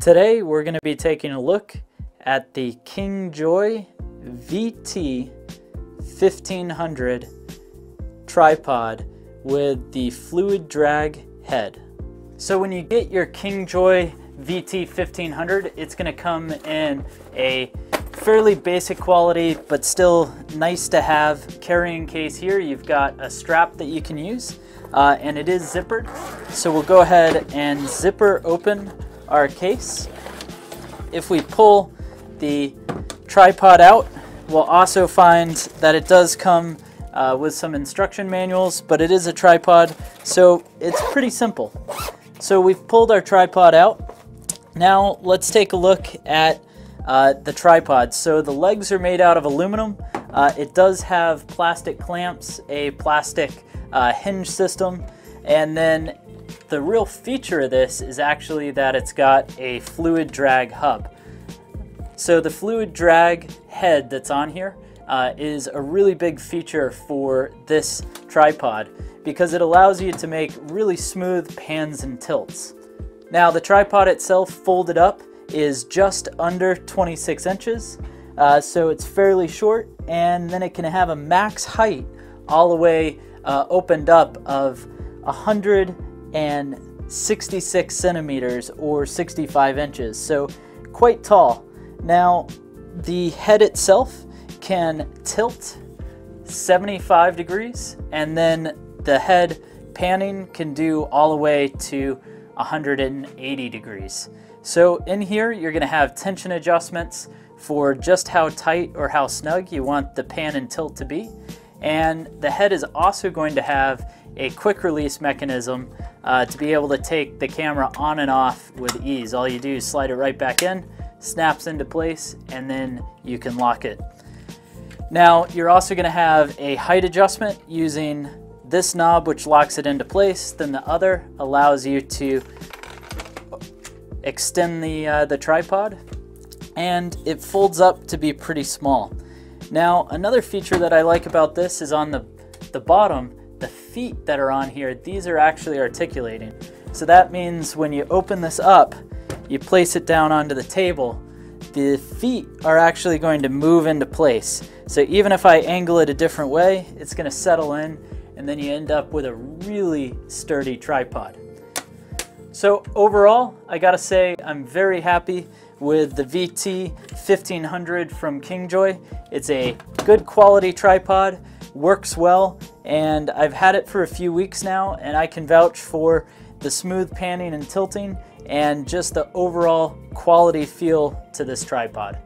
Today we're going to be taking a look at the KingJoy VT 1500 tripod with the fluid drag head. So when you get your KingJoy VT 1500, it's going to come in a fairly basic quality, but still nice to have carrying case here. You've got a strap that you can use, uh, and it is zippered. So we'll go ahead and zipper open our case. If we pull the tripod out, we'll also find that it does come uh, with some instruction manuals, but it is a tripod, so it's pretty simple. So we've pulled our tripod out. Now let's take a look at uh, the tripod. So the legs are made out of aluminum. Uh, it does have plastic clamps, a plastic uh, hinge system, and then the real feature of this is actually that it's got a fluid drag hub. So the fluid drag head that's on here uh, is a really big feature for this tripod because it allows you to make really smooth pans and tilts. Now the tripod itself folded up is just under 26 inches, uh, so it's fairly short, and then it can have a max height all the way uh, opened up of 166 centimeters or 65 inches, so quite tall. Now, the head itself can tilt 75 degrees, and then the head panning can do all the way to 180 degrees. So in here, you're gonna have tension adjustments for just how tight or how snug you want the pan and tilt to be. And the head is also going to have a quick release mechanism uh, to be able to take the camera on and off with ease. All you do is slide it right back in, snaps into place, and then you can lock it. Now, you're also gonna have a height adjustment using this knob, which locks it into place. Then the other allows you to extend the, uh, the tripod and it folds up to be pretty small. Now, another feature that I like about this is on the, the bottom, feet that are on here, these are actually articulating. So that means when you open this up, you place it down onto the table, the feet are actually going to move into place. So even if I angle it a different way, it's gonna settle in and then you end up with a really sturdy tripod. So overall, I gotta say I'm very happy with the VT 1500 from KingJoy. It's a good quality tripod, works well, and I've had it for a few weeks now and I can vouch for the smooth panning and tilting and just the overall quality feel to this tripod.